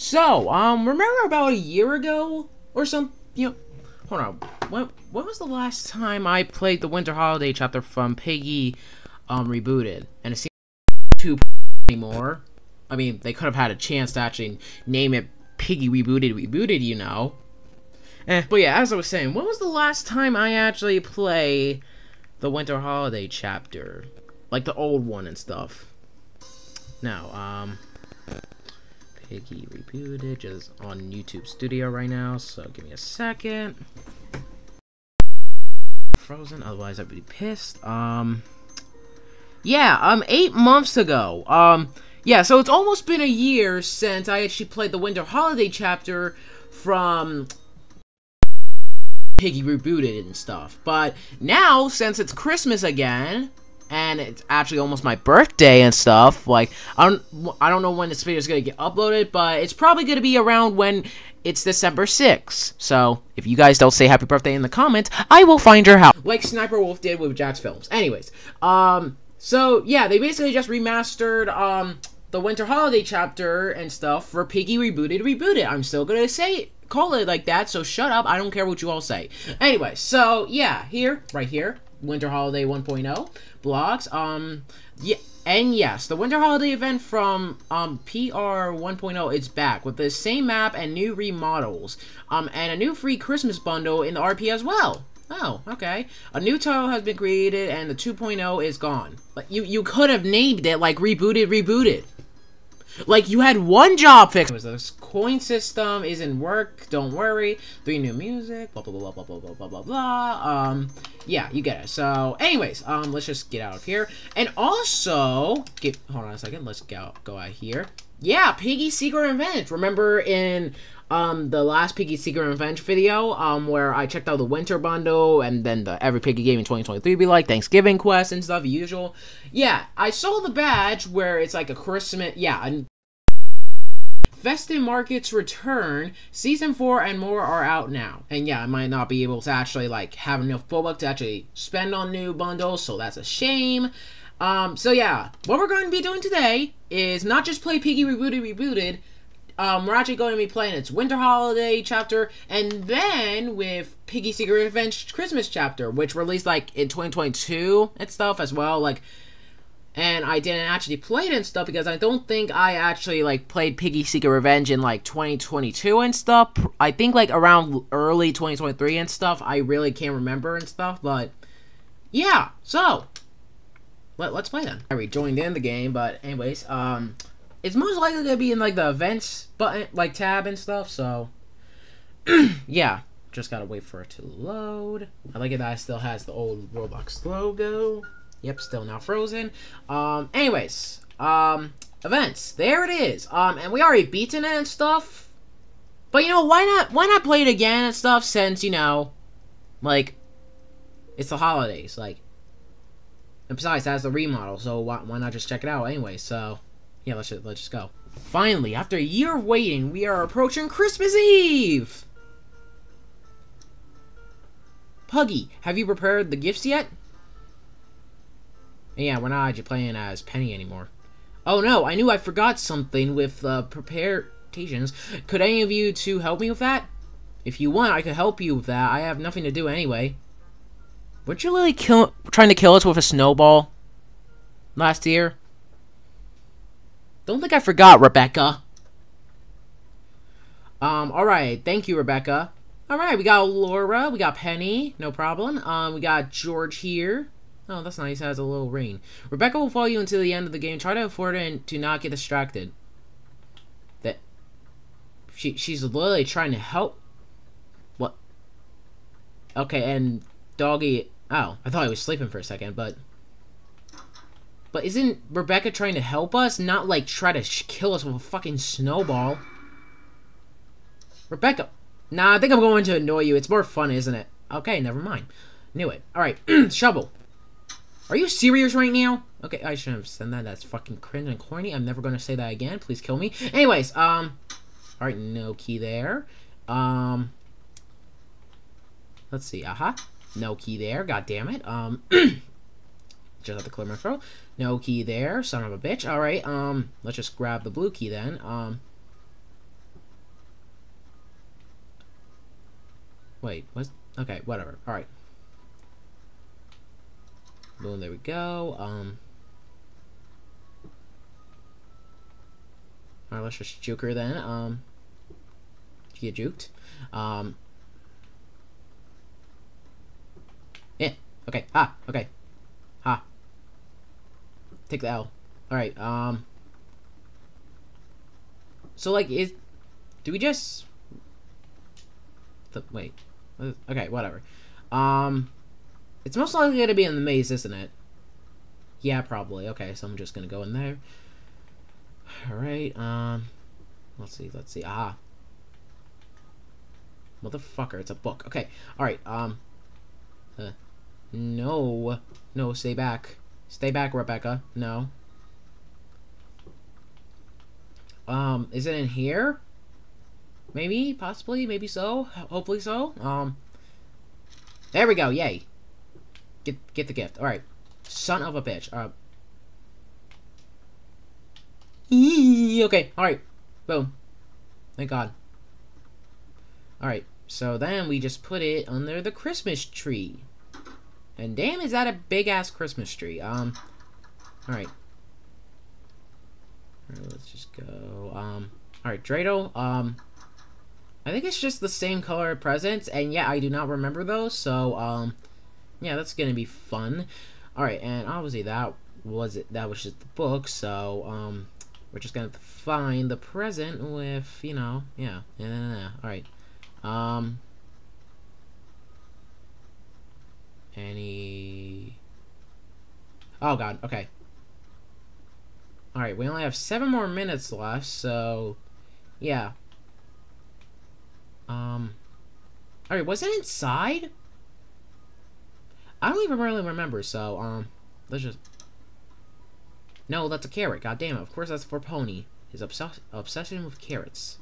So, um, remember about a year ago or some, you know, hold on. When when was the last time I played the Winter Holiday chapter from Piggy, um, rebooted? And it seems too anymore. I mean, they could have had a chance to actually name it Piggy Rebooted Rebooted, you know. Eh, but yeah, as I was saying, when was the last time I actually play the Winter Holiday chapter? Like the old one and stuff. Now, um, Piggy Rebooted is on YouTube Studio right now, so give me a second. Frozen, otherwise I'd be pissed. Um, yeah, um, eight months ago. Um, yeah, so it's almost been a year since I actually played the Winter Holiday chapter from Piggy Rebooted and stuff. But now, since it's Christmas again, and it's actually almost my birthday and stuff. Like I don't I don't know when this video is gonna get uploaded, but it's probably gonna be around when it's December 6th. So if you guys don't say happy birthday in the comments, I will find your house. Like Sniper Wolf did with Jacksfilms. Anyways, um so yeah, they basically just remastered um the Winter Holiday chapter and stuff for Piggy Rebooted Rebooted. I'm still gonna say it call it like that, so shut up. I don't care what you all say. Anyway, so yeah, here, right here, Winter Holiday 1.0 blogs. Um, yeah, and yes, the Winter Holiday event from um, PR 1.0 is back with the same map and new remodels. Um, and a new free Christmas bundle in the RP as well. Oh, okay. A new title has been created and the 2.0 is gone. But you you could have named it like rebooted rebooted. Like, you had one job fix. The coin system isn't work. Don't worry. Three new music. Blah, blah, blah, blah, blah, blah, blah, blah, blah. Um, yeah, you get it. So, anyways, um, let's just get out of here. And also, get, hold on a second. Let's go, go out here. Yeah, Piggy Seeking Revenge. Remember in um the last Piggy Seeking Revenge video, um where I checked out the winter bundle and then the every Piggy game in 2023 be like Thanksgiving quest and stuff usual. Yeah, I saw the badge where it's like a Christmas yeah, and Festive Markets return, season 4 and more are out now. And yeah, I might not be able to actually like have enough bulk to actually spend on new bundles, so that's a shame. Um, so yeah, what we're going to be doing today is not just play Piggy Rebooted Rebooted, um, we're actually going to be playing its Winter Holiday chapter, and then with Piggy Seeking Revenge Christmas chapter, which released like in 2022 and stuff as well. Like, and I didn't actually play it and stuff because I don't think I actually like played Piggy Seeking Revenge in like 2022 and stuff. I think like around early 2023 and stuff. I really can't remember and stuff, but yeah. So let, let's play then. I rejoined in the game, but anyways, um, it's most likely gonna be in like the events button, like tab and stuff. So yeah, just gotta wait for it to load. I like it that it still has the old Roblox logo. Yep, still now frozen. Um, anyways, um, events. There it is. Um, and we already beaten it and stuff. But you know, why not? Why not play it again and stuff? Since you know, like, it's the holidays. Like, and besides, that's the remodel. So why, why not just check it out anyway? So, yeah, let's just, let's just go. Finally, after a year of waiting, we are approaching Christmas Eve. Puggy, have you prepared the gifts yet? Yeah, we're not actually playing as Penny anymore. Oh no, I knew I forgot something with uh, preparations. Could any of you two help me with that? If you want, I could help you with that. I have nothing to do anyway. Weren't you really kill trying to kill us with a snowball last year? Don't think I forgot, Rebecca. Um, alright. Thank you, Rebecca. Alright, we got Laura. We got Penny. No problem. Um, we got George here. Oh, that's nice. It has a little ring. Rebecca will follow you until the end of the game. Try to afford it and to not get distracted. That she she's literally trying to help. What? Okay, and doggy. Oh, I thought I was sleeping for a second, but. But isn't Rebecca trying to help us? Not like try to kill us with a fucking snowball. Rebecca. Nah, I think I'm going to annoy you. It's more fun, isn't it? Okay, never mind. Knew it. Alright, shovel. Are you serious right now? Okay, I shouldn't have said that. That's fucking cringe and corny. I'm never gonna say that again. Please kill me. Anyways, um... Alright, no key there. Um... Let's see. Aha. Uh -huh. No key there. God damn it. Um... just have to clear my throat. No key there. Son of a bitch. Alright, um... Let's just grab the blue key then. Um... Wait, what? Okay, whatever. Alright. Boom, there we go. Um. Alright, let's just juke her then. Um. She get juked. Um. Yeah. Okay. Ha. Okay. Ha. Take the L. Alright, um. So, like, is. Do we just. The, wait. Okay, whatever. Um. It's most likely going to be in the maze, isn't it? Yeah, probably. Okay, so I'm just going to go in there. Alright, um... Let's see, let's see. Ah. Motherfucker, it's a book. Okay, alright, um... Uh, no. No, stay back. Stay back, Rebecca. No. Um, is it in here? Maybe, possibly, maybe so. Hopefully so. Um, there we go. Yay. Get get the gift. All right. Son of a bitch. Uh. Okay. All right. Boom. Thank God. All right. So then we just put it under the Christmas tree. And damn, is that a big ass Christmas tree? Um. All right. All right. Let's just go. Um. All right, Dreidel. Um. I think it's just the same color presents, and yeah, I do not remember those, so, um, yeah, that's gonna be fun. Alright, and obviously that was it, that was just the book, so, um, we're just gonna find the present with, you know, yeah, yeah, yeah, yeah. alright. Um, any, oh god, okay. Alright, we only have seven more minutes left, so, yeah. Um, alright, was it inside? I don't even really remember, so, um, let's just... No, that's a carrot, God damn it! Of course that's for Pony. His obs obsession with carrots.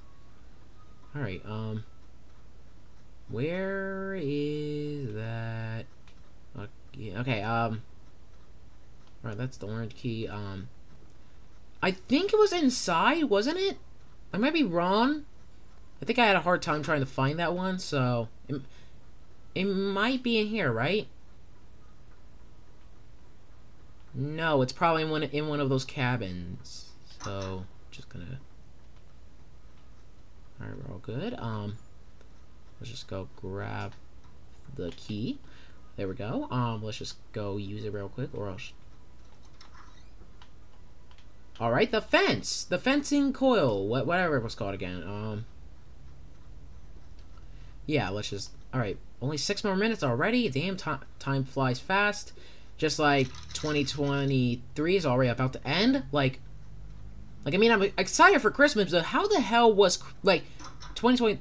Alright, um... Where is that... Okay, okay um... Alright, that's the orange key, um... I think it was inside, wasn't it? I might be wrong. I think I had a hard time trying to find that one, so... It, it might be in here, right? No, it's probably in one, in one of those cabins. So, just gonna... Alright, we're all good. Um, let's just go grab the key. There we go. Um, let's just go use it real quick, or else... Alright, the fence! The fencing coil, what, whatever it was called again. Um, yeah, let's just... Alright, only six more minutes already? Damn, time flies fast just like 2023 is already about to end. Like, like I mean, I'm excited for Christmas, but how the hell was like 2020?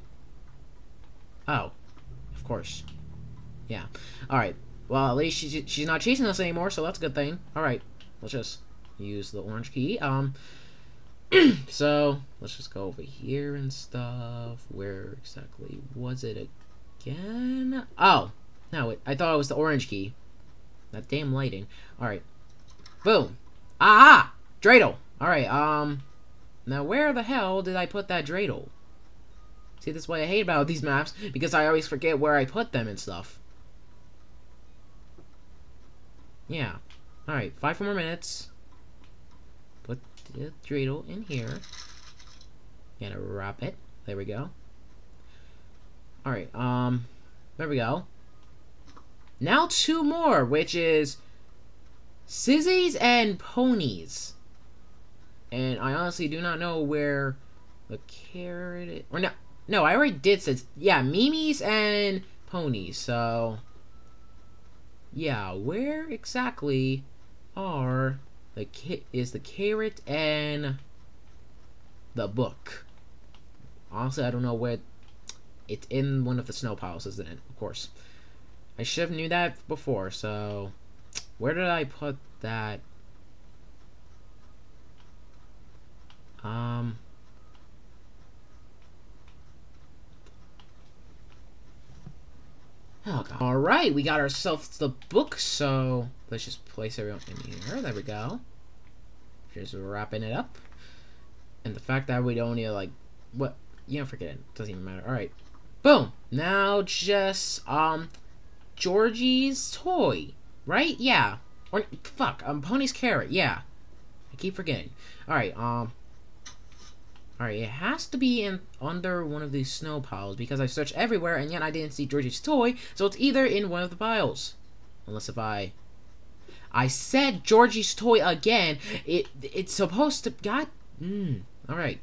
Oh, of course. Yeah. All right. Well, at least she's she's not chasing us anymore, so that's a good thing. All right. Let's just use the orange key. Um. so let's just go over here and stuff. Where exactly was it again? Oh, no, it, I thought it was the orange key. That damn lighting. Alright. Boom. Ah! Dreidel! Alright, um... Now where the hell did I put that dreidel? See, this is what I hate about these maps, because I always forget where I put them and stuff. Yeah. Alright, five more minutes. Put the dreidel in here. Gonna wrap it. There we go. Alright, um... There we go. Now two more, which is Zizzy's and Ponies. And I honestly do not know where the carrot is. Or no, no, I already did say, yeah, Mimi's and Ponies. So, yeah, where exactly are the is the carrot and the book? Honestly, I don't know where. It's in one of the snow piles, isn't it? Of course. I should have knew that before, so... Where did I put that? Um... Oh, God. All right, we got ourselves the book, so let's just place everyone in here. There we go. Just wrapping it up. And the fact that we don't need, like, what? You know, forget it. Doesn't even matter. All right. Boom. Now just, um, Georgie's toy, right? Yeah. Or, fuck, um, Pony's carrot, yeah. I keep forgetting. Alright, um, alright, it has to be in under one of these snow piles, because I searched everywhere, and yet I didn't see Georgie's toy, so it's either in one of the piles. Unless if I... I said Georgie's toy again. It It's supposed to... God... Mm, alright.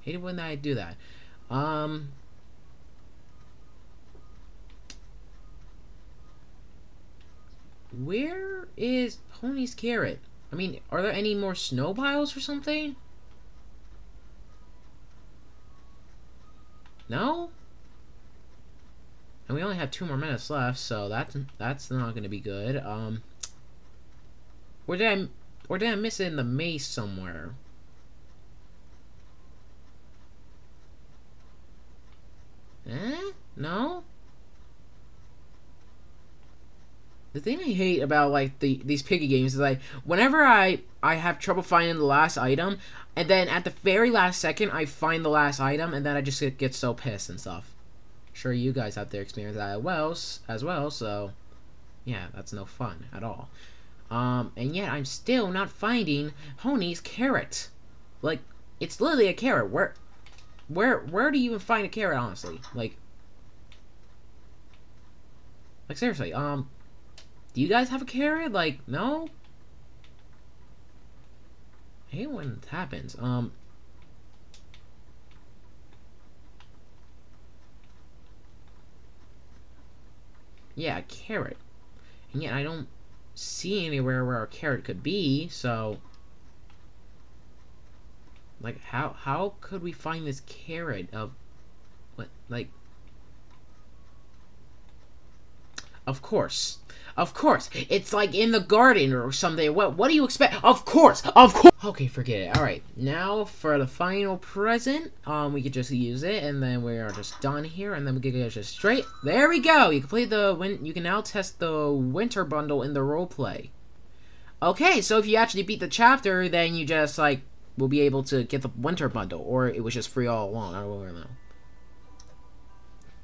Hate it when I do that. Um... Where is Pony's carrot? I mean, are there any more snow piles or something? No? And we only have two more minutes left, so that's that's not gonna be good. Um, or did I or did I miss it in the maze somewhere? Eh? No? The thing I hate about like the these piggy games is like whenever I I have trouble finding the last item, and then at the very last second I find the last item, and then I just get, get so pissed and stuff. Sure, you guys out there experience that as well, as well. So, yeah, that's no fun at all. Um, and yet I'm still not finding Pony's carrot. Like, it's literally a carrot. Where, where, where do you even find a carrot? Honestly, like, like seriously. Um, do you guys have a carrot? Like, no? I hate when it happens. Um. Yeah, a carrot. And yet I don't see anywhere where a carrot could be, so... Like, how, how could we find this carrot of... What, like... Of course. Of course. It's like in the garden or something. What what do you expect? Of course. Of course. Okay, forget it. Alright. Now for the final present. Um, we could just use it and then we are just done here and then we can go just straight. There we go. You can play the win you can now test the winter bundle in the role play. Okay, so if you actually beat the chapter, then you just like will be able to get the winter bundle or it was just free all along. I don't know.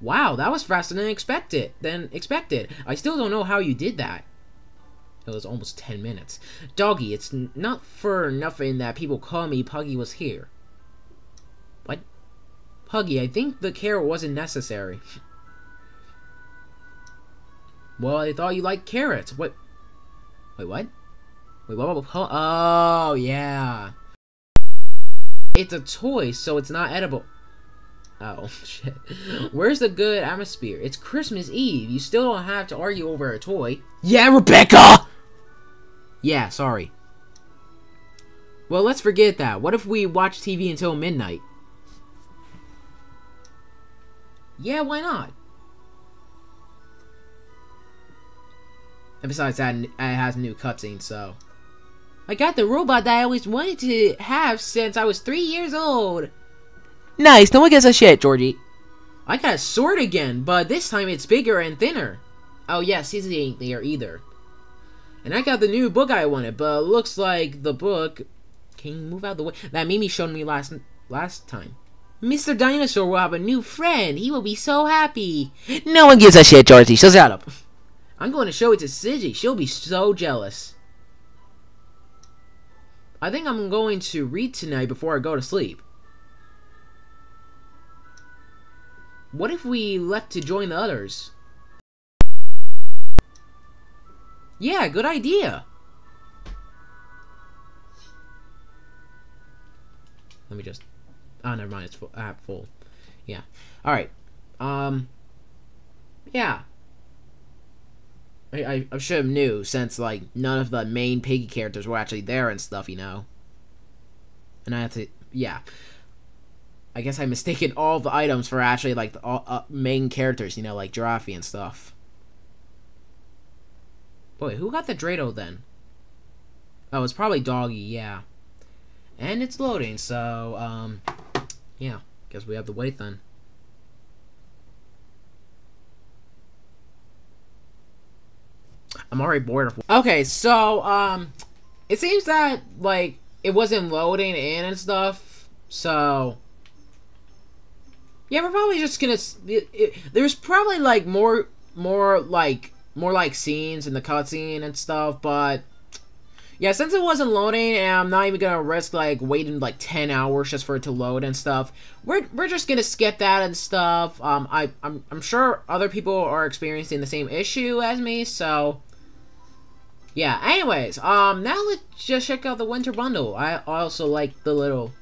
Wow, that was faster than expected. Than expected. I still don't know how you did that. It was almost 10 minutes. Doggy, it's not for nothing that people call me Puggy was here. What? Puggy, I think the carrot wasn't necessary. well, I thought you liked carrots. What? Wait, what? Wait, what? what, what? Oh, yeah. It's a toy, so it's not edible. Oh, shit. Where's the good atmosphere? It's Christmas Eve. You still don't have to argue over a toy. Yeah, Rebecca! Yeah, sorry. Well, let's forget that. What if we watch TV until midnight? Yeah, why not? And besides that, it has new cutscene, so... I got the robot that I always wanted to have since I was three years old. Nice, no one gives a shit, Georgie. I got a sword again, but this time it's bigger and thinner. Oh yeah, Caesar ain't there either. And I got the new book I wanted, but looks like the book... Can you move out the way? That Mimi showed me last last time. Mr. Dinosaur will have a new friend. He will be so happy. No one gives a shit, Georgie. So shut up. I'm going to show it to Zizzy. She'll be so jealous. I think I'm going to read tonight before I go to sleep. What if we left to join the others? Yeah, good idea. Let me just... Oh, never mind. It's full. Have full. Yeah. Alright. Um... Yeah. I, I, I should have knew, since, like, none of the main Piggy characters were actually there and stuff, you know? And I have to... Yeah. I guess I mistaken all the items for actually like the all, uh, main characters, you know, like Giraffe and stuff. Boy, who got the dreidel then? Oh, it's probably Doggy, yeah. And it's loading, so, um, yeah. Guess we have to wait then. I'm already bored of... Okay, so, um, it seems that, like, it wasn't loading in and stuff, so... Yeah, we're probably just gonna. It, it, there's probably like more, more like more like scenes in the cutscene and stuff, but yeah, since it wasn't loading, and I'm not even gonna risk like waiting like 10 hours just for it to load and stuff, we're we're just gonna skip that and stuff. Um, I I'm I'm sure other people are experiencing the same issue as me, so yeah. Anyways, um, now let's just check out the winter bundle. I also like the little.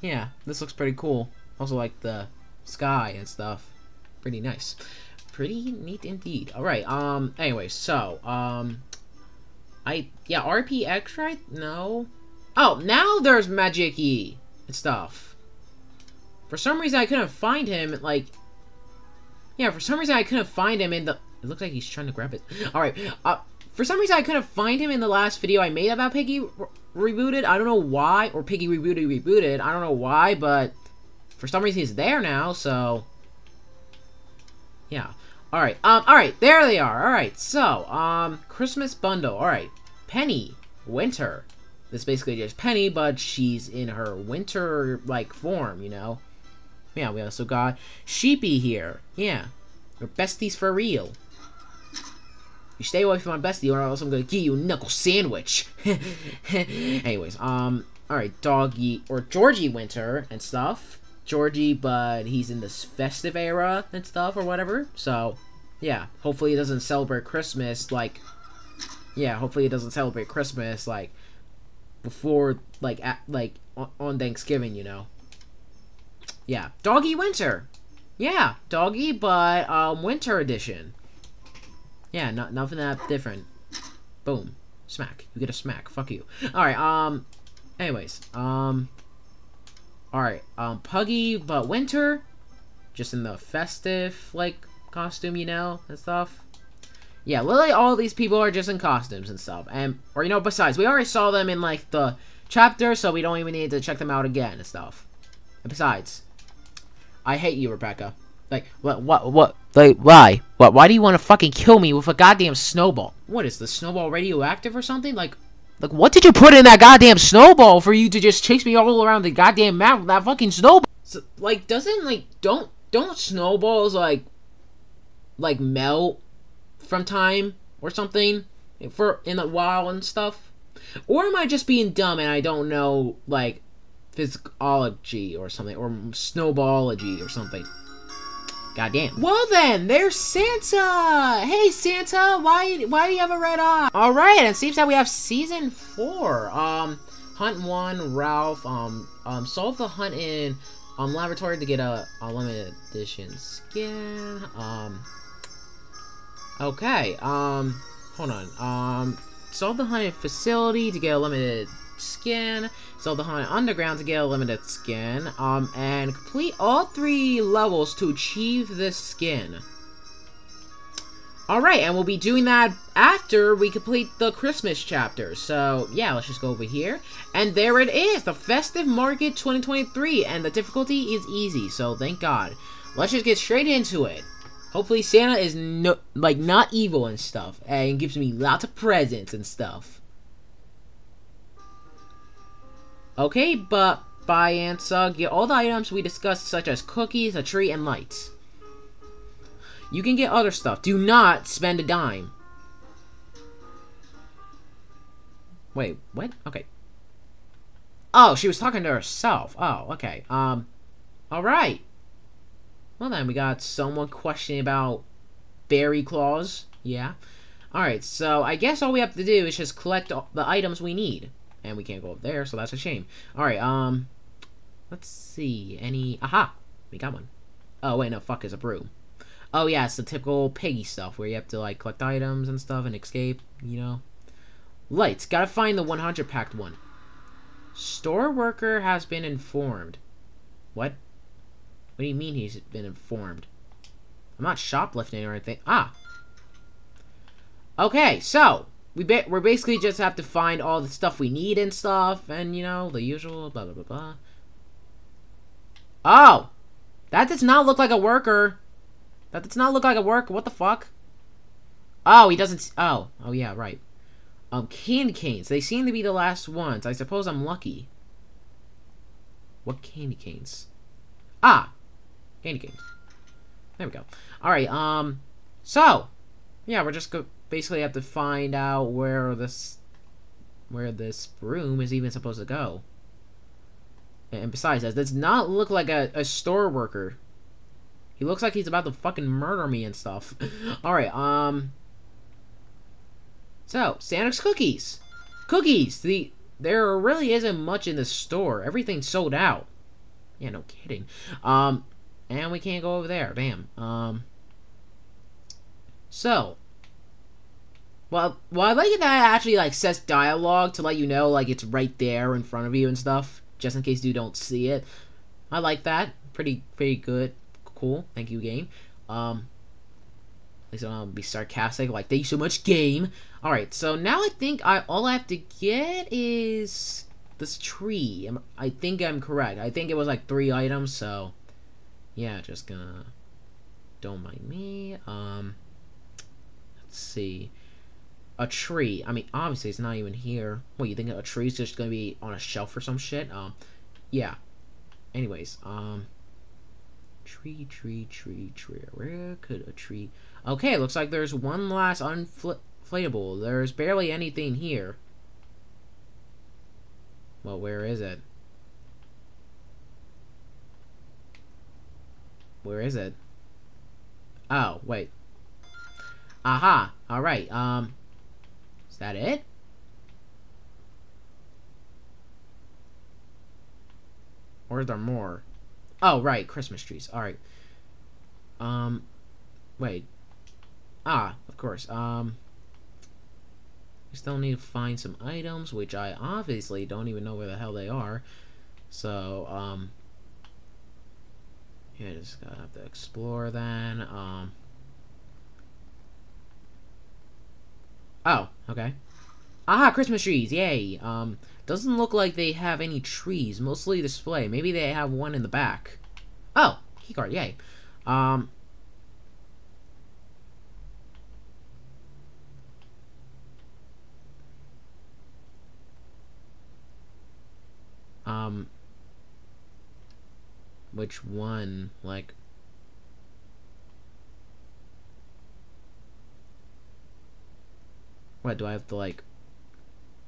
Yeah, this looks pretty cool. Also like the sky and stuff. Pretty nice. Pretty neat indeed. Alright, um, anyway, so, um, I, yeah, RPX, right? No. Oh, now there's Magic E and stuff. For some reason, I couldn't find him, like, yeah, for some reason, I couldn't find him in the, it looks like he's trying to grab it. Alright, uh, for some reason, I couldn't find him in the last video I made about Piggy Re Rebooted. I don't know why, or Piggy Rebooted Rebooted. I don't know why, but for some reason he's there now, so... Yeah. Alright, um, alright, there they are. Alright, so, um, Christmas bundle. Alright, Penny, Winter. This basically just Penny, but she's in her winter-like form, you know? Yeah, we also got Sheepy here. Yeah. We're besties for real. You stay away from my bestie or else I'm gonna give you a knuckle sandwich. Anyways, um, alright, Doggy, or Georgie Winter and stuff. Georgie, but he's in this festive era and stuff or whatever. So, yeah, hopefully he doesn't celebrate Christmas like, yeah, hopefully he doesn't celebrate Christmas like before like at, like on Thanksgiving, you know. Yeah, Doggy Winter. Yeah, Doggy, but um, Winter Edition. Yeah, not nothing that different. Boom, smack. You get a smack. Fuck you. All right. Um. Anyways, um. Alright, um, Puggy, but winter. Just in the festive, like, costume, you know, and stuff. Yeah, literally all these people are just in costumes and stuff. And, or, you know, besides, we already saw them in, like, the chapter, so we don't even need to check them out again and stuff. And besides, I hate you, Rebecca. Like, what, what, what, like, why? What, why do you want to fucking kill me with a goddamn snowball? What, is the snowball radioactive or something? Like, like, what did you put in that goddamn snowball for you to just chase me all around the goddamn map with that fucking snowball? So, like, doesn't, like, don't, don't snowballs, like, like, melt from time or something for, in a while and stuff? Or am I just being dumb and I don't know, like, physiology or something, or snowballology or something? Goddamn. Well then, there's Santa! Hey Santa, why why do you have a red eye? Alright, it seems that we have season four. Um Hunt one, Ralph, um um solve the hunt in um laboratory to get a, a limited edition skin. Um Okay, um hold on. Um solve the hunt in facility to get a limited skin, So the Haunted Underground to get a limited skin, um, and complete all three levels to achieve this skin. Alright, and we'll be doing that after we complete the Christmas chapter. So, yeah, let's just go over here. And there it is, the Festive Market 2023, and the difficulty is easy, so thank God. Let's just get straight into it. Hopefully Santa is, no, like, not evil and stuff, and gives me lots of presents and stuff. Okay, but buy answer, get all the items we discussed such as cookies, a tree, and lights. You can get other stuff. Do not spend a dime. Wait, what? Okay. Oh, she was talking to herself. Oh, okay. Um, alright. Well then, we got someone questioning about berry claws. Yeah. Alright, so I guess all we have to do is just collect the items we need. And we can't go up there, so that's a shame. Alright, um... Let's see. Any... Aha! We got one. Oh, wait, no, fuck, is a broom. Oh, yeah, it's the typical piggy stuff, where you have to, like, collect items and stuff and escape, you know? Lights. Gotta find the 100 packed one. Store worker has been informed. What? What do you mean he's been informed? I'm not shoplifting or anything. Ah! Okay, so, we ba we're basically just have to find all the stuff we need and stuff, and, you know, the usual, blah, blah, blah, blah. Oh! That does not look like a worker. That does not look like a worker. What the fuck? Oh, he doesn't... Oh. Oh, yeah, right. Um, candy canes. They seem to be the last ones. I suppose I'm lucky. What candy canes? Ah! Candy canes. There we go. Alright, um, so, yeah, we're just go basically have to find out where this, where this room is even supposed to go. And besides, that does not look like a, a store worker. He looks like he's about to fucking murder me and stuff. Alright, um... So, Santa's cookies. Cookies! The There really isn't much in the store. Everything's sold out. Yeah, no kidding. Um, and we can't go over there. Damn. Um... So, well, well, I like that it actually like says dialogue to let you know like it's right there in front of you and stuff, just in case you don't see it. I like that. Pretty, pretty good, cool. Thank you, game. Um, at least I don't be sarcastic. Like, thank you so much, game. All right, so now I think I all I have to get is this tree. I think I'm correct. I think it was like three items. So, yeah, just gonna don't mind me. Um. Let's see. A tree. I mean, obviously it's not even here. What, you think a tree's just gonna be on a shelf or some shit? Um, yeah. Anyways, um, tree, tree, tree, tree. Where could a tree? Okay, looks like there's one last unflatable. There's barely anything here. Well, where is it? Where is it? Oh, wait. Aha! Alright, um... Is that it? Or are there more? Oh, right, Christmas trees. Alright. Um... Wait. Ah, of course. Um... We still need to find some items, which I obviously don't even know where the hell they are. So, um... Yeah, just gotta have to explore then. Um... Oh, okay. Ah, Christmas trees, yay. Um, doesn't look like they have any trees, mostly display. Maybe they have one in the back. Oh, keycard, yay. Um, um, which one, like, What, do I have to, like,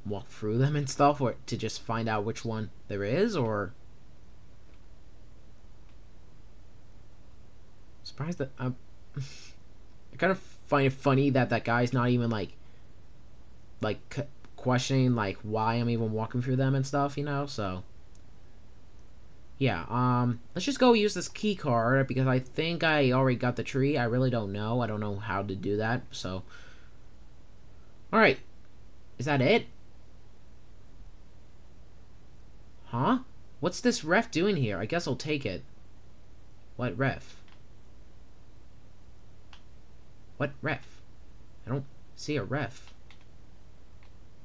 walk through them and stuff or to just find out which one there is, or... Surprised that I'm... I kind of find it funny that that guy's not even, like, like, questioning, like, why I'm even walking through them and stuff, you know, so... Yeah, um, let's just go use this key card, because I think I already got the tree. I really don't know. I don't know how to do that, so... Alright. Is that it? Huh? What's this ref doing here? I guess I'll take it. What ref? What ref? I don't see a ref.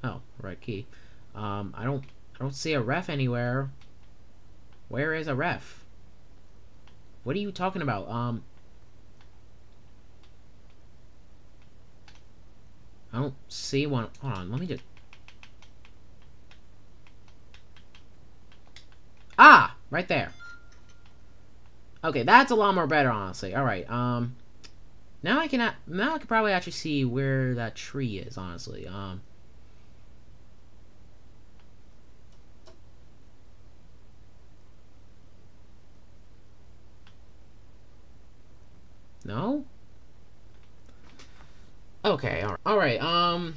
Oh, right key. Um, I don't I don't see a ref anywhere. Where is a ref? What are you talking about? Um, I don't see one. Hold on, let me just... Ah! Right there. Okay, that's a lot more better, honestly. Alright, um... Now I can now I can probably actually see where that tree is, honestly. Um... No? Okay, alright. Um...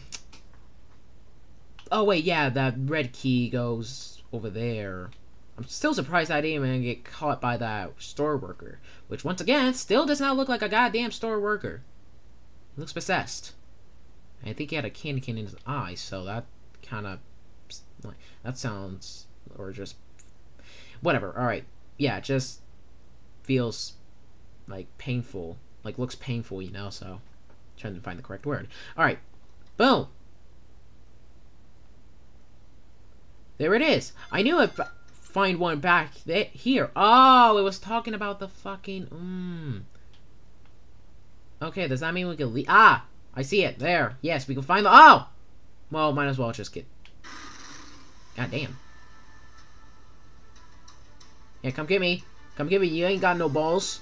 Oh, wait, yeah, that red key goes over there. I'm still surprised I didn't even get caught by that store worker. Which, once again, still does not look like a goddamn store worker. He looks possessed. I think he had a candy cane in his eye, so that kind of... That sounds... Or just... Whatever, alright. Yeah, just feels, like, painful. Like, looks painful, you know, so trying to find the correct word. All right. Boom. There it is. I knew I'd find one back here. Oh, it was talking about the fucking... Mm. Okay, does that mean we can leave? Ah! I see it. There. Yes, we can find the... Oh! Well, might as well just get... God damn. Yeah, come get me. Come give me. You ain't got no balls.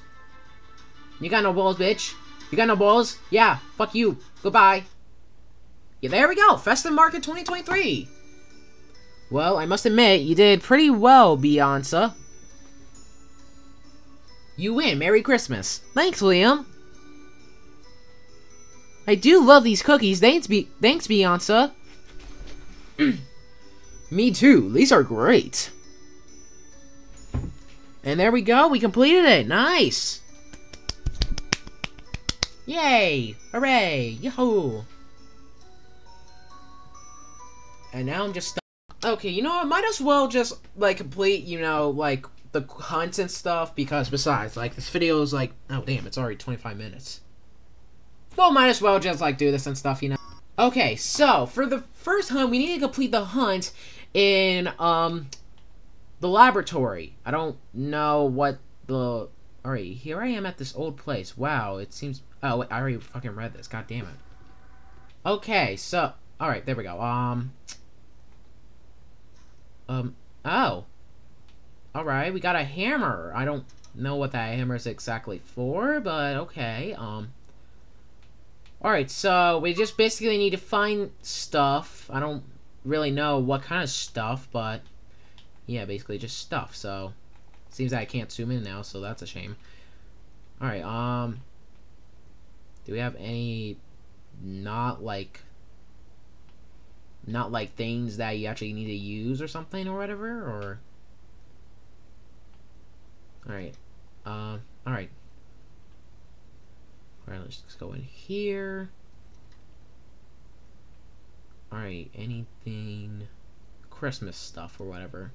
You got no balls, bitch. You got no balls? Yeah. Fuck you. Goodbye. Yeah, there we go. Festive Market 2023. Well, I must admit, you did pretty well, Beyonce. You win. Merry Christmas. Thanks, Liam. I do love these cookies. Thanks, Be thanks Beyonce. Me too. These are great. And there we go. We completed it. Nice. Yay. Hooray. Yahoo. And now I'm just Okay, you know what? Might as well just, like, complete, you know, like, the hunts and stuff, because besides, like, this video is, like, oh, damn, it's already 25 minutes. Well, might as well just, like, do this and stuff, you know? Okay, so, for the first hunt, we need to complete the hunt in, um, the laboratory. I don't know what the... Alright, here I am at this old place. Wow, it seems... Oh, wait, I already fucking read this. God damn it. Okay, so... Alright, there we go. Um... Um, oh. Alright, we got a hammer. I don't know what that hammer is exactly for, but okay. Um... Alright, so we just basically need to find stuff. I don't really know what kind of stuff, but yeah, basically just stuff. So seems that I can't zoom in now, so that's a shame. Alright, um do we have any not like not like things that you actually need to use or something or whatever or? Alright um uh, alright. Alright let's go in here. Alright anything Christmas stuff or whatever?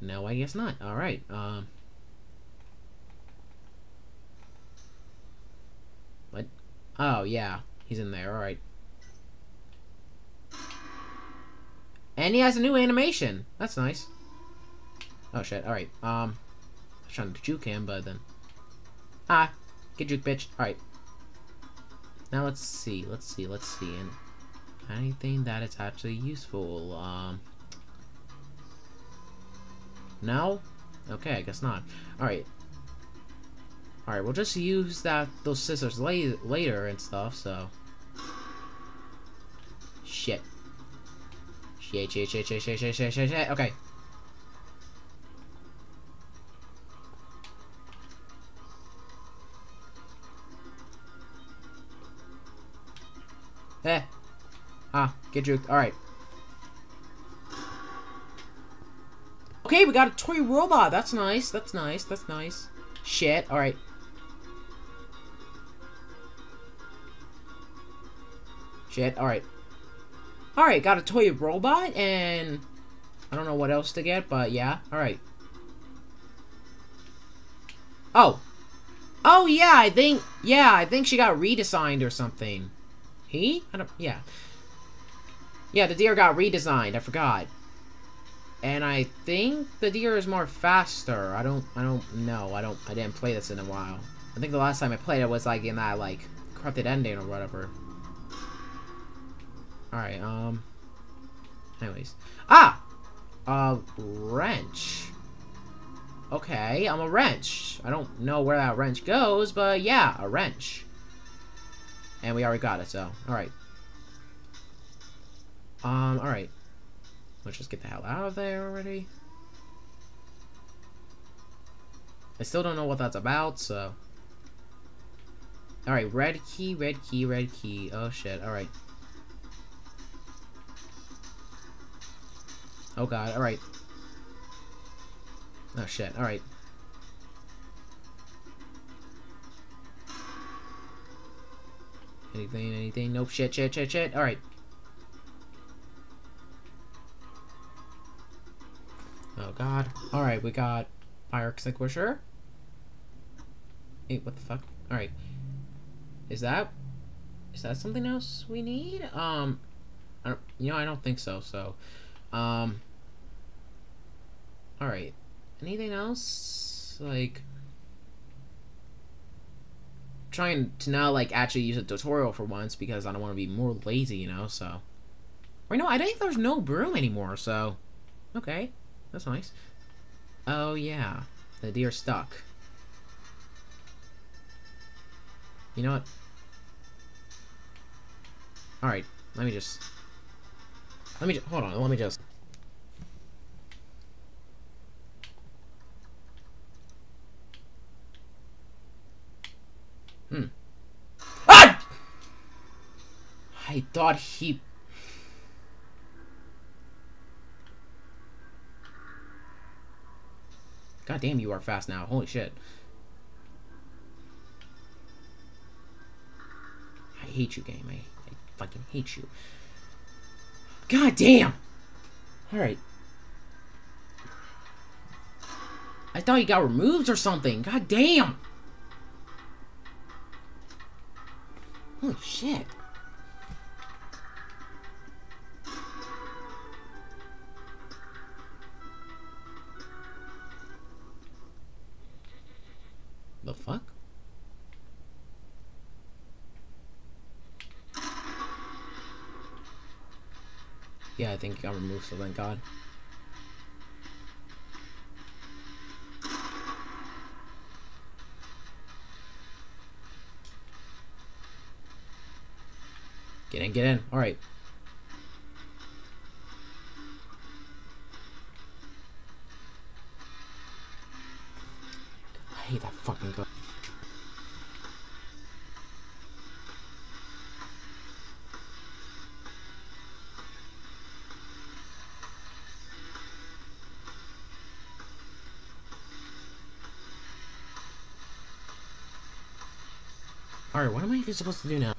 No I guess not. Alright um what oh yeah he's in there alright And he has a new animation. That's nice. Oh shit, alright. Um I was trying to juke him, but then Ah, get juke bitch. Alright. Now let's see, let's see, let's see. And anything that is actually useful. Um No? Okay, I guess not. Alright. Alright, we'll just use that those scissors la later and stuff, so. Shit. Shit, shit, shit, shit, shit, shit, shit, shit, shit. Okay. Eh. Ah, get juked. Alright. Okay, we got a toy robot. That's nice. That's nice. That's nice. Shit. Alright. Shit. Alright. Alright, got a toy robot, and... I don't know what else to get, but yeah. Alright. Oh. Oh, yeah, I think... Yeah, I think she got redesigned or something. He? I don't... Yeah. Yeah, the deer got redesigned. I forgot. And I think the deer is more faster. I don't... I don't know. I don't... I didn't play this in a while. I think the last time I played it was, like, in that, like, corrupted ending or whatever. Alright, um... Anyways. Ah! A wrench. Okay, I'm a wrench. I don't know where that wrench goes, but yeah, a wrench. And we already got it, so, alright. Um, alright. Let's just get the hell out of there already. I still don't know what that's about, so... Alright, red key, red key, red key. Oh shit, alright. Oh god, alright. Oh shit, alright. Anything, anything? Nope, shit, shit, shit, shit. Alright. Oh god. Alright, we got fire extinguisher. Hey, what the fuck? Alright. Is that... Is that something else we need? Um... I don't, you know, I don't think so, so... Um... Alright. Anything else? Like... trying to now, like, actually use a tutorial for once because I don't want to be more lazy, you know, so... Or no, I think there's no broom anymore, so... Okay. That's nice. Oh, yeah. The deer stuck. You know what? Alright, let me just... Let me just... Hold on, let me just... Hmm. Ah! I thought he... God damn, you are fast now. Holy shit. I hate you, game. I, I fucking hate you. God damn! Alright. I thought he got removed or something. God damn! Holy shit. The fuck? Yeah, I think it got removed, so thank God. Get in, get in. Alright. I hate that fucking guy. Alright, what am I even supposed to do now?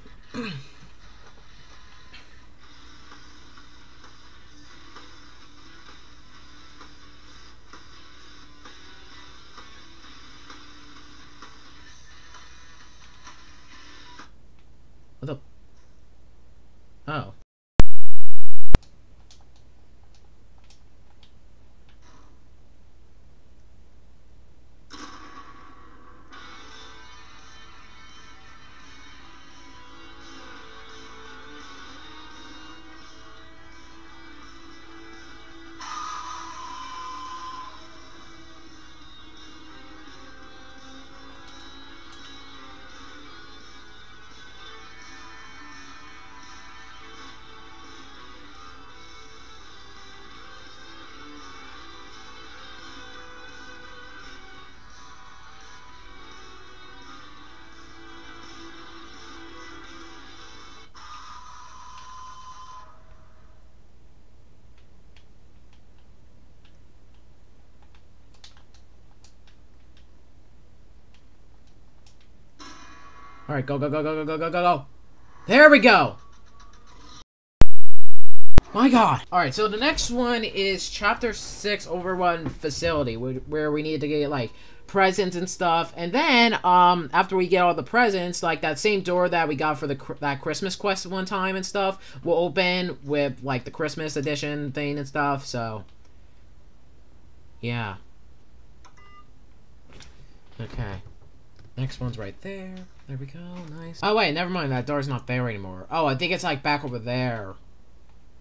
Alright, go, go, go, go, go, go, go, go, go. There we go. My god. Alright, so the next one is Chapter 6 Overrun Facility, where we need to get, like, presents and stuff. And then, um, after we get all the presents, like, that same door that we got for the that Christmas quest one time and stuff will open with, like, the Christmas edition thing and stuff, so... Yeah. Okay. Next one's right there. There we go. Nice. Oh, wait. Never mind. That door's not there anymore. Oh, I think it's, like, back over there.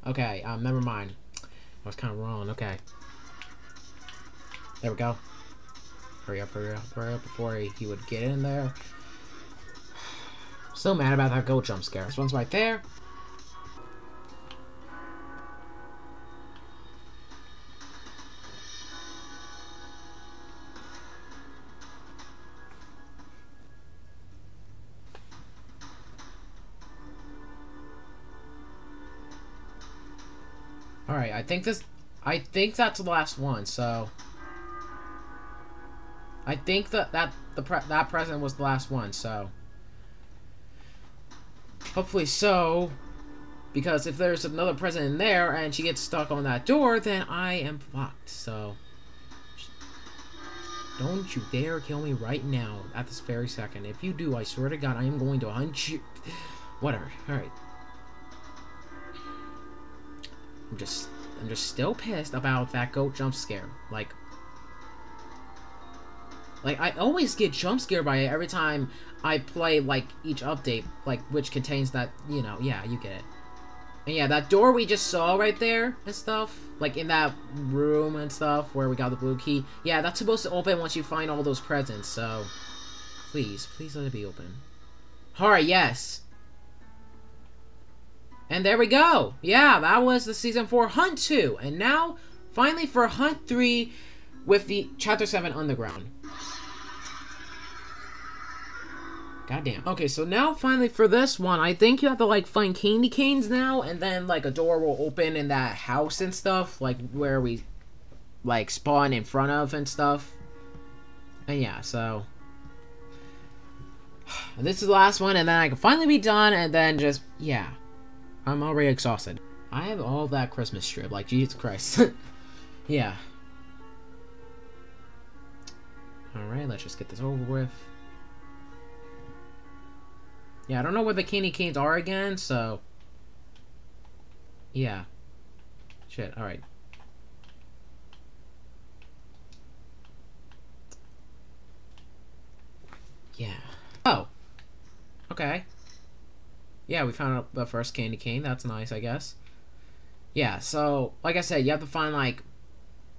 Okay. Um, never mind. I was kind of wrong. Okay. There we go. Hurry up, hurry up, hurry up before he, he would get in there. So mad about that goat jump scare. This one's right there. Alright, I think this... I think that's the last one, so... I think that that the pre that present was the last one, so... Hopefully so, because if there's another present in there and she gets stuck on that door, then I am fucked, so... Don't you dare kill me right now, at this very second. If you do, I swear to God, I am going to hunt you. Whatever, alright. I'm just I'm just still pissed about that goat jump scare. Like like I always get jump scared by it every time I play like each update, like which contains that, you know, yeah, you get it. And yeah, that door we just saw right there and stuff, like in that room and stuff where we got the blue key. Yeah, that's supposed to open once you find all those presents, so please, please let it be open. Alright, yes. And there we go. Yeah, that was the Season 4 Hunt 2. And now, finally for Hunt 3 with the Chapter 7 Underground. Goddamn. Okay, so now finally for this one, I think you have to like find candy canes now, and then like a door will open in that house and stuff, like where we like spawn in front of and stuff. And yeah, so this is the last one, and then I can finally be done, and then just yeah, I'm already exhausted. I have all that Christmas strip, like Jesus Christ. yeah. Alright, let's just get this over with. Yeah, I don't know where the candy canes are again, so... Yeah. Shit, alright. Yeah. Oh. Okay. Yeah, we found out the first candy cane. That's nice, I guess. Yeah, so, like I said, you have to find, like,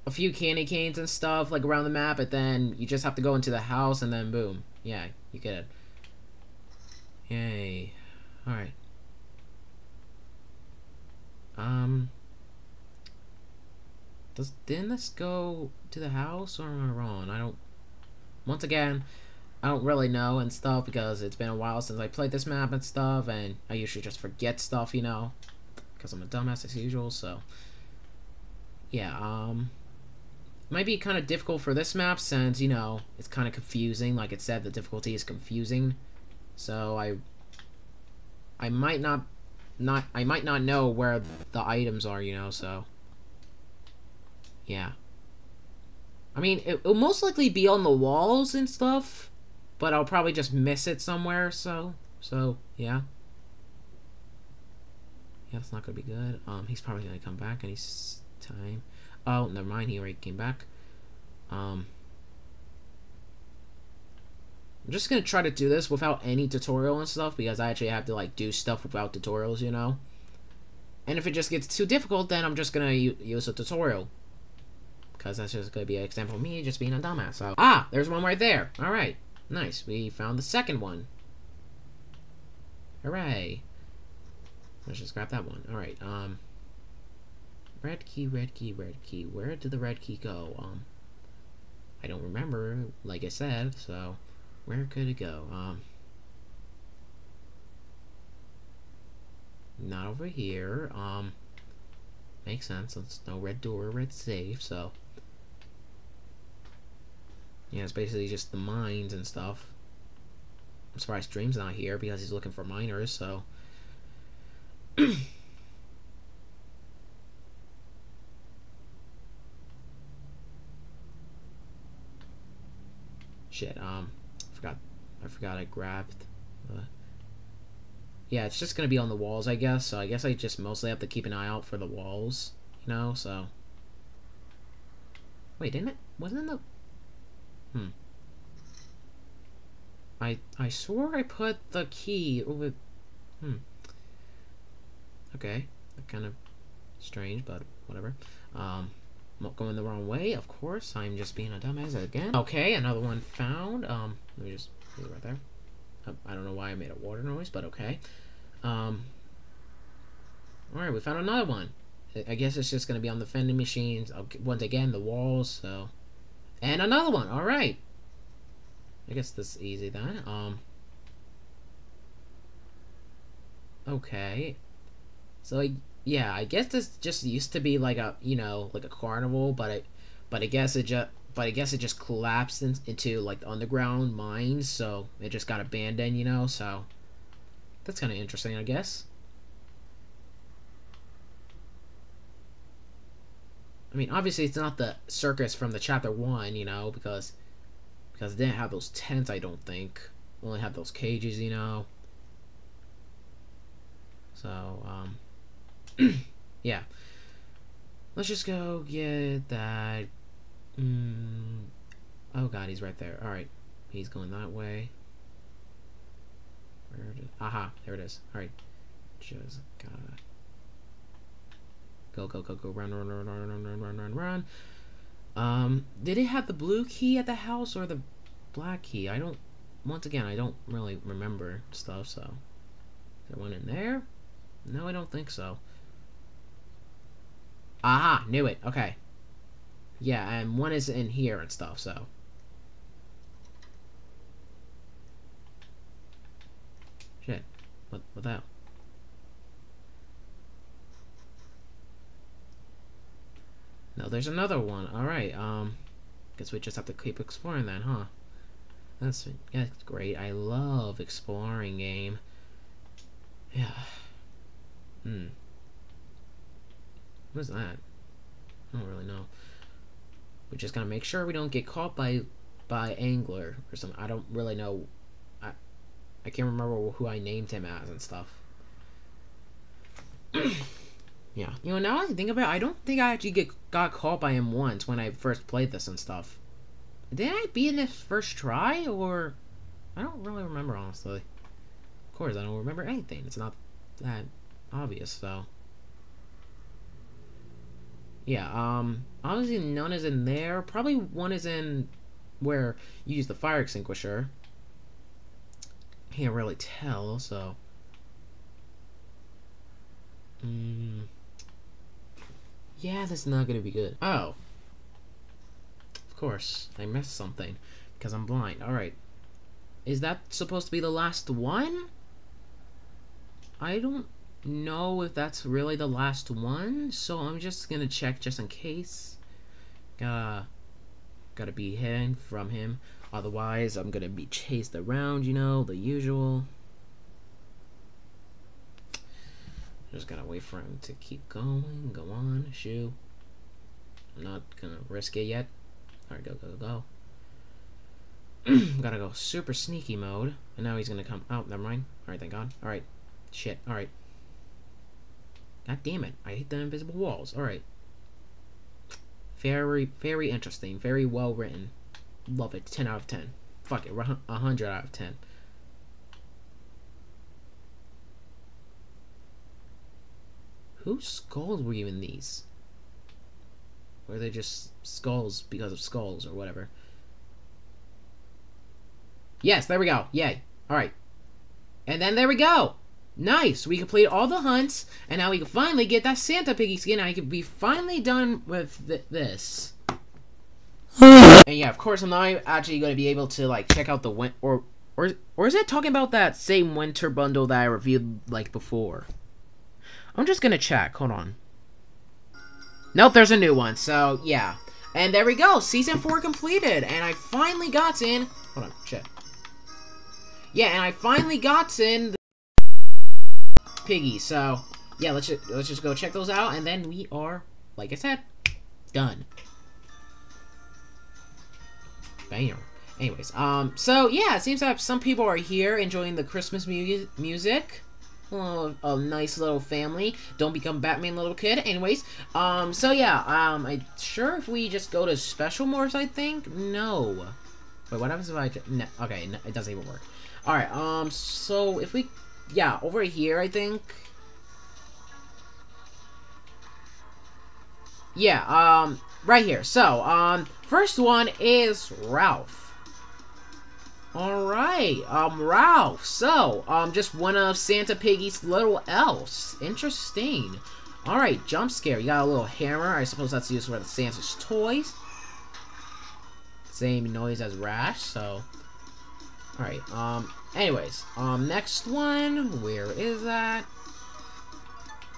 a few candy canes and stuff, like, around the map, but then you just have to go into the house, and then boom. Yeah, you get it. Yay. Alright. Um... Does, didn't this go to the house, or am I wrong? I don't... Once again, I don't really know and stuff, because it's been a while since I played this map and stuff, and I usually just forget stuff, you know? Because I'm a dumbass as usual, so... Yeah, um... Might be kind of difficult for this map, since, you know, it's kind of confusing. Like it said, the difficulty is confusing. So I I might not not I might not know where the items are, you know, so yeah. I mean, it, will most likely be on the walls and stuff, but I'll probably just miss it somewhere, so so yeah. Yeah, that's not gonna be good. Um, he's probably gonna come back any time. Oh, never mind. He already came back. Um, I'm just gonna try to do this without any tutorial and stuff because I actually have to like do stuff without tutorials, you know. And if it just gets too difficult, then I'm just gonna use a tutorial. Because that's just gonna be an example of me just being a dumbass. So ah, there's one right there. All right, nice. We found the second one. Hooray! Let's just grab that one. All right. Um. Red key, red key, red key. Where did the red key go? Um. I don't remember, like I said, so where could it go? Um, not over here. Um, makes sense. It's no red door, red safe, so. Yeah, it's basically just the mines and stuff. I'm surprised Dream's not here because he's looking for miners, so. Shit, um forgot I forgot I grabbed uh, yeah it's just gonna be on the walls I guess so I guess I just mostly have to keep an eye out for the walls you know so wait didn't it wasn't in the hmm I I swore I put the key over hmm okay kind of strange but whatever um I'm not going the wrong way, of course. I'm just being a dumbass again. Okay, another one found. Um, let me just put it right there. I don't know why I made a water noise, but okay. Um, Alright, we found another one. I guess it's just going to be on the vending machines. Once again, the walls, so... And another one, alright. I guess this is easy then. Um, okay. So, I yeah, I guess this just used to be like a you know like a carnival, but it, but I guess it just but I guess it just collapsed in, into like the underground mines, so it just got abandoned, you know. So that's kind of interesting, I guess. I mean, obviously it's not the circus from the chapter one, you know, because because it didn't have those tents. I don't think only had those cages, you know. So um yeah. Let's just go get that. Mm. Oh god, he's right there. Alright. He's going that way. Where. Aha, there it is. Alright. Just gotta Go, go, go, go. Run, run, run, run, run, run, run, run, run. Um, did it have the blue key at the house or the black key? I don't. Once again, I don't really remember stuff. So, there one in there? No, I don't think so. Aha, knew it. Okay. Yeah, and one is in here and stuff. So. Shit. What? What the hell? No, there's another one. Alright, um... Guess we just have to keep exploring then, huh? That's, that's great. I love exploring game. Yeah. Hmm. What is that? I don't really know. We just gotta make sure we don't get caught by by angler or something. I don't really know. I I can't remember who I named him as and stuff. Yeah. You know, now I think about it, I don't think I actually get got caught by him once when I first played this and stuff. Did I beat this first try, or... I don't really remember, honestly. Of course, I don't remember anything. It's not that obvious, so... Yeah, um, obviously none is in there. Probably one is in where you use the fire extinguisher. Can't really tell, so... Hmm... Yeah, that's not gonna be good. Oh. Of course, I missed something. Because I'm blind. Alright. Is that supposed to be the last one? I don't know if that's really the last one, so I'm just gonna check just in case. Gotta, gotta be hidden from him. Otherwise, I'm gonna be chased around, you know, the usual. Just gotta wait for him to keep going. Go on, shoot. I'm not gonna risk it yet. Alright, go, go, go. gotta go super sneaky mode. And now he's gonna come. Oh, never mind. Alright, thank God. Alright. Shit. Alright. God damn it. I hate the invisible walls. Alright. Very, very interesting. Very well written. Love it. 10 out of 10. Fuck it. 100 out of 10. Whose skulls were even these? Or they just skulls because of skulls or whatever? Yes, there we go. Yay. Alright. And then there we go. Nice. We completed all the hunts, and now we can finally get that Santa Piggy skin. I can be finally done with th this. and yeah, of course, I'm not actually going to be able to like check out the win or or or is it talking about that same winter bundle that I reviewed like before? I'm just gonna check. Hold on. Nope, there's a new one. So, yeah. And there we go. Season 4 completed. And I finally got in... Hold on. Shit. Yeah, and I finally got in the Piggy. So, yeah, let's just, let's just go check those out. And then we are, like I said, done. Bam. Anyways, um, so, yeah, it seems like some people are here enjoying the Christmas mu music. A nice little family. Don't become Batman, little kid. Anyways, um, so yeah, um, I sure if we just go to special modes, I think? No. Wait, what happens if I, no, okay, no, it doesn't even work. Alright, um, so if we, yeah, over here, I think. Yeah, um, right here. So, um, first one is Ralph. Alright, um, Ralph. So, um, just one of Santa Piggy's little elves. Interesting. Alright, jump scare. You got a little hammer. I suppose that's used for the Santa's toys. Same noise as Rash, so... Alright, um, anyways. Um, next one. Where is that?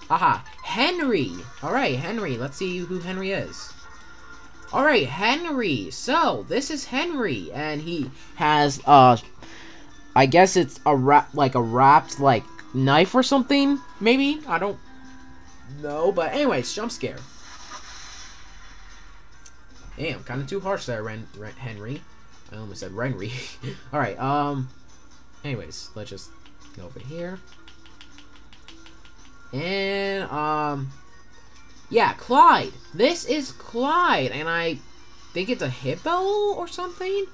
Aha, Henry. Alright, Henry. Let's see who Henry is. Alright, Henry. So, this is Henry, and he has, uh, I guess it's a wrap, like a wrapped, like, knife or something, maybe? I don't know, but anyways, jump scare. Damn, kind of too harsh there, Ren, Ren Henry. I almost said Renry. Alright, um, anyways, let's just go over here. And, um, yeah, Clyde. This is Clyde, and I think it's a hippo or something.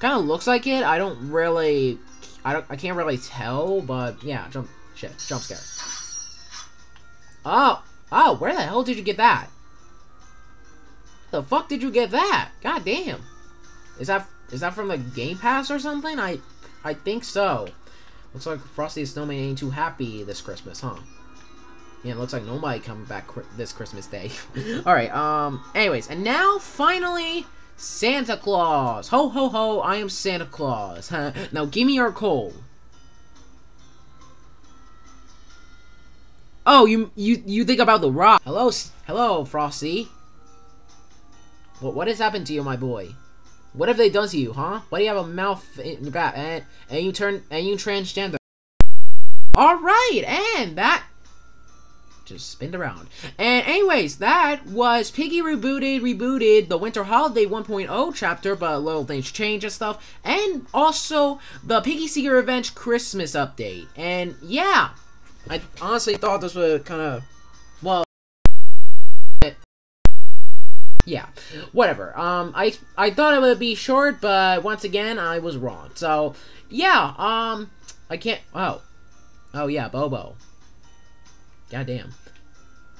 Kind of looks like it. I don't really, I don't, I can't really tell, but yeah, jump, shit, jump scare. Oh, Oh, where the hell did you get that? The fuck did you get that? God damn. Is that is that from the Game Pass or something? I I think so. Looks like Frosty the Snowman ain't too happy this Christmas, huh? Yeah, it looks like nobody coming back this Christmas day. Alright, um, anyways, and now, finally, Santa Claus! Ho, ho, ho, I am Santa Claus. Huh? Now, give me your coal. Oh, you you you think about the rock. Hello, hello, Frosty. What what has happened to you, my boy? What have they done to you, huh? Why do you have a mouth in your back and and you turn and you transgender? All right, and that just spinned around. And anyways, that was Piggy Rebooted, Rebooted, the Winter Holiday 1.0 chapter, but little things change and stuff. And also the Piggy Seeking Revenge Christmas update. And yeah, I honestly thought this would kind of, well, yeah, whatever. Um, I I thought it would be short, but once again, I was wrong. So, yeah, um, I can't. Oh, oh yeah, Bobo. Goddamn.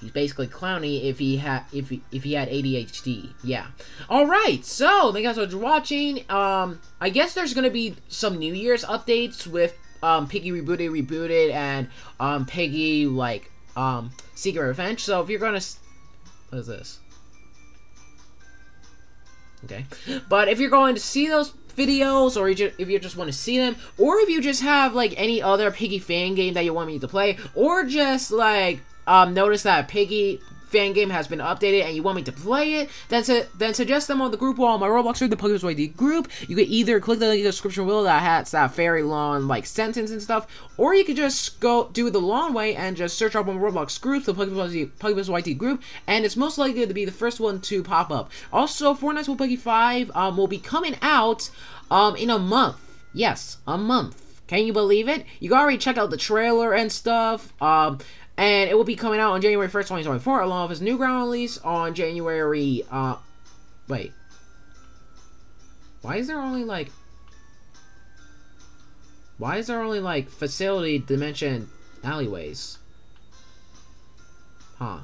He's basically clowny if he had if he, if he had ADHD. Yeah. All right. So thank you guys for watching. Um, I guess there's gonna be some New Year's updates with um, Piggy Rebooted, Rebooted, and um, Piggy, like, um, Secret Revenge. So if you're gonna... What is this? Okay. But if you're going to see those videos, or if you just want to see them, or if you just have, like, any other Piggy fan game that you want me to play, or just, like, um, notice that Piggy fan game has been updated and you want me to play it, then su then suggest them on the group wall on my Roblox or the PuggyPugsonYT group. You could either click the link in the description below that has that very long like sentence and stuff, or you could just go do the long way and just search up on Roblox groups, the PuggyPugsonYT group, and it's most likely to be the first one to pop up. Also, Five Nights With Puggy 5 um, will be coming out um, in a month. Yes, a month. Can you believe it? You can already check out the trailer and stuff. Um, and it will be coming out on January 1st, 2024, along with his new ground release on January, uh, wait. Why is there only, like, why is there only, like, facility dimension alleyways? Huh.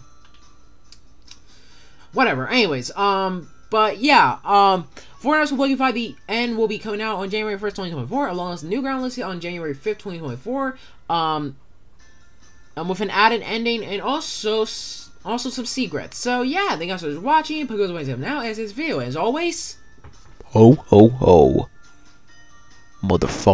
Whatever, anyways, um, but yeah, um, Fortnite will Play the End will be coming out on January 1st, 2024, along with new ground list on January 5th, 2024. Um, um, with an added ending and also also some secrets. So yeah, thank you guys for watching. Put goes away now as this video. As always, ho ho ho, motherfucker.